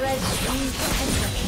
Red team's turret